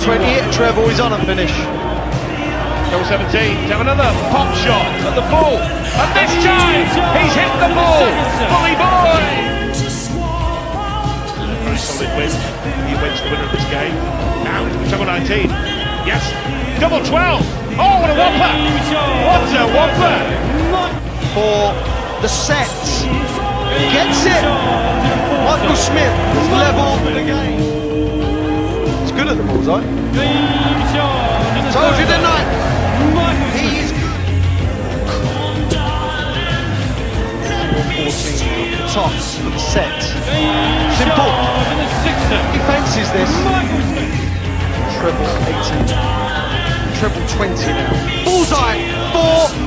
treble 20, hit treble, he's on a finish. Double 17 to have another pop shot at the ball. And this time, he's hit the ball. Bully boy! Very solid win. He wins the winner of this game. Now, double 19. Yes, double 12. Oh, what a whopper! What a whopper! For the set. Gets it! Michael Smith has leveled the game. He's the bullseye. Told you didn't I? He is good. 14 tops for the set. Simple. He fancies this. Treble 18. Treble 20 now. Bullseye for